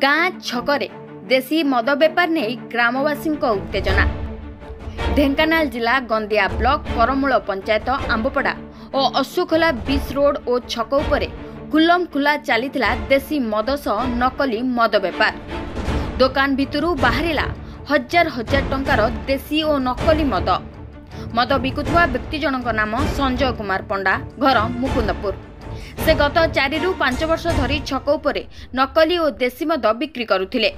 ଗାଁ ଛକରେ ଦେଶୀ ମଦ ବେପାର ନେଇ ଗ୍ରାମବାସୀଙ୍କ ଉତ୍ତେଜନା ଢେଙ୍କାନାଳ ଜିଲ୍ଲା ଗନ୍ଦିଆ ବ୍ଲକ କରମୂଳ ପଞ୍ଚାୟତ ଆମ୍ବପଡ଼ା ଓ ଅଶୁଖୋଲା ବିଚ୍ ରୋଡ୍ ଓ ଛକ ଉପରେ କୁଲମ ଖୁଲା ଚାଲିଥିଲା ଦେଶୀ ମଦ ସହ ନକଲି ମଦ ବେପାର ଦୋକାନ ଭିତରୁ ବାହାରିଲା ହଜାର ହଜାର ଟଙ୍କାର ଦେଶୀ ଓ ନକଲି ମଦ ମଦ ବିକୁଥିବା ବ୍ୟକ୍ତି ଜଣଙ୍କ ନାମ ସଞ୍ଜୟ କୁମାର ପଣ୍ଡା ଘର ମୁକୁନ୍ଦପୁର ସେ ଗତ ଚାରିରୁ ପାଞ୍ଚ ବର୍ଷ ଧରି ଛକ ଉପରେ ନକଲି ଓ ଦେଶୀ ମଦ ବିକ୍ରି କରୁଥିଲେ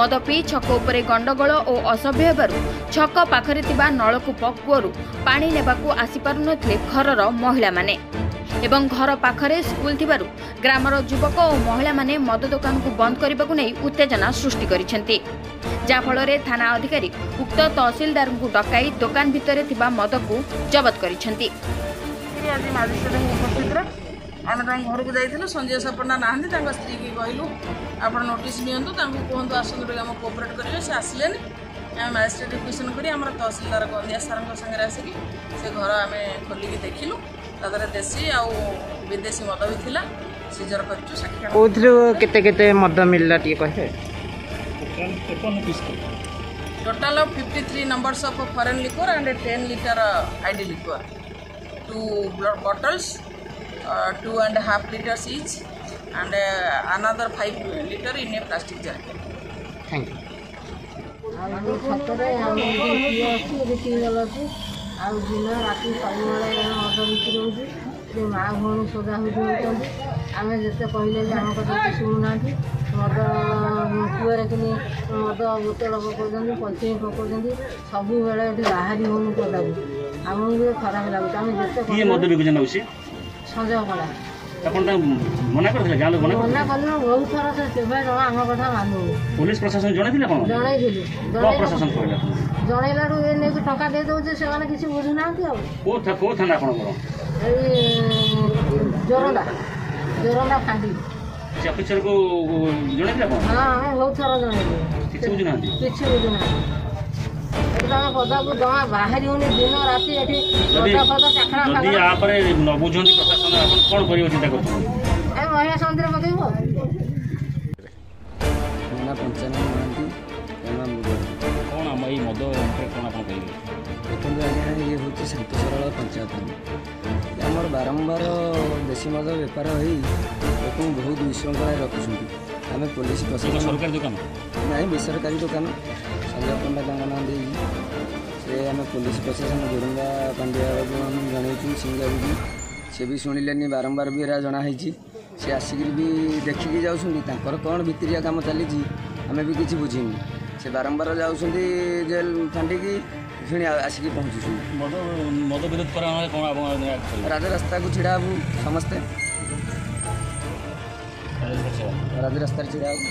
ମଦ ପିଇ ଛକ ଉପରେ ଗଣ୍ଡଗୋଳ ଓ ଅସଭ୍ୟ ହେବାରୁ ଛକ ପାଖରେ ଥିବା ନଳକୂପ କୂଅରୁ ପାଣି ନେବାକୁ ଆସିପାରୁନଥିଲେ ଘରର ମହିଳାମାନେ এবং ঘর পাখে স্কুল থাকার গ্রামর যুবক ও মহিলা মানে মদ দোকানক বন্ধ করা উত্তেজনা সৃষ্টি করেছেন যাফলের থানা অধিকারী উক্ত তহসিলদার ডকাই দোকান ভিতরে থাকা মদক জবত করেছেন ଆମେ ତାଙ୍କ ଘରକୁ ଯାଇଥିଲୁ ସଞ୍ଜୟ ସାପଣ୍ଡା ନାହାନ୍ତି ତାଙ୍କ ସ୍ତ୍ରୀକି କହିଲୁ ଆପଣ ନୋଟିସ୍ ନିଅନ୍ତୁ ତାଙ୍କୁ କୁହନ୍ତୁ ଆସନ୍ତୁ ଟିକେ ଆମ କୋପରେଟ୍ କରିବେ ସେ ଆସିଲେନି ଆମେ ମାଜିଷ୍ଟ୍ରେଟ୍ କ୍ୱେଶ୍ଚନ୍ କରି ଆମର ତହସିଲଦାର ଗନ୍ଧିଆ ସାର୍ଙ୍କ ସାଙ୍ଗରେ ଆସିକି ସେ ଘର ଆମେ ଖୋଲିକି ଦେଖିଲୁ ତା ଦେହରେ ଦେଶୀ ଆଉ ବିଦେଶୀ ମଦ ବି ଥିଲା ସିଜର କରିଛୁ ଷାଠିଏ କେଉଁଥିରୁ କେତେ କେତେ ମଦ ମିଳିଲା ଟିକେ କହିବେ total of fifty three numbers of foreign liquor and ten litre ID liquor two bottles two and half litres each and another five litre in a plastic jar thank you ଆଉ ଛାତରେ ଆଉ କିଏ ଅଛି ଏଠି କିଏ ଗଲା ଅଛି ଆଉ ଦିନ ରାତି ସବୁବେଳେ ମଦ ବିକ୍ରି ହେଉଛି ସେ ମା ଭଉଣୀ ସଜା ହେଉଛି ହେଉଛନ୍ତି ଆମେ ଯେତେ କହିଲେ ବି ଆମ କଥା କିଛି ଶୁଣୁନାହାନ୍ତି ମଦ କୂଅରେ କିନି ମଦ ବୋତଲ ପକାଉଛନ୍ତି ପଲିଥିନ୍ ପକାଉଛନ୍ତି ସବୁବେଳେ ଏଠି ବାହାରି ହେଉନି ପଦାକୁ ଆମକୁ ବି ଖରାପ ଲାଗୁଛି ଆମେ ଯେତେ ମଦ ବିକୁଛନ୍ତି ସଞ୍ଜକଳା তখন মনে করলে গাঁ মনে করলে বহুত থর সে কেবে জনা আমার কথা মানু পুলিশ প্রশাসন জনাইলে কোন জনাইলে কোন প্রশাসন কইলে জনাইলাড়ু এ নেকি টাকা দে দউছে সেমানে কিছু বুঝু নাহান্তি আউ কো থা কো থানা আপনার এই জরদা জরদা ফাঁদি ସେ ଅଫିସରକୁ ଜଣେଇଥିଲେ ଆପଣ ହଁ ବହୁତ ଥର ଜଣେଇଲେ କିଛି ବୁଝୁନାହାନ୍ତି କିଛି ବୁଝୁନାହାନ୍ତି ଯଦି ଆପରେ ନ ବୁଝନ୍ତି ପ୍ରଶାସନ ଆପଣ କ'ଣ କରିବାକୁ ଚିନ୍ତା କରୁଛନ୍ତି କ'ଣ ଆମ ଏଇ ମଦ କ'ଣ ଆପଣ କହିବେ ଦେଖନ୍ତୁ ଆଜ୍ଞା ଇଏ ହେଉଛି ଶାନ୍ତ ସରଳ ପଞ୍ଚାୟତ ଆମର ବାରମ୍ବାର ଦେଶୀ ମଦ ବେପାର ହୋଇ ଲୋକଙ୍କୁ ବହୁତ ବିଶୃଙ୍ଖଳାରେ ରଖୁଛନ୍ତି ଆମେ ପୋଲିସ ପ୍ରଶାସନ ସରକାରୀ ଦୋକାନ ନାହିଁ ବେସରକାରୀ ଦୋକାନ ଅମୀରକୁଣ୍ଡା ତାଙ୍କ ନାଁ ଦେଇ ସେ ଆମେ ପୋଲିସ ପ୍ରଶାସନ ଜୋରନ୍ଦା ପାଣ୍ଡିଆକୁ ଆମେ ଜଣେଇଛୁ ସିଂ ବାବୁକୁ ସେ ବି ଶୁଣିଲେନି ବାରମ୍ବାର ବି ଏରା ଜଣା ହେଇଛି ସେ ଆସିକିରି ବି ଦେଖିକି ଯାଉଛନ୍ତି ତାଙ୍କର କ'ଣ ଭିତିରିଆ କାମ ଚାଲିଛି ଆମେ ବି କିଛି ବୁଝିନୁ ସେ ବାରମ୍ବାର ଯାଉଛନ୍ତି ଜେଲ୍ ଫାଣ୍ଡିକି ଶୁଣି ଆସିକି ପହଞ୍ଚୁଛୁ ମଦ ବିରୋଧ କରା କ'ଣ ରାଜ ରାସ୍ତାକୁ ଛିଡ଼ା ହେବୁ ସମସ୍ତେ ରାଜ ରାସ୍ତାରେ ଛିଡ଼ା ହେବୁ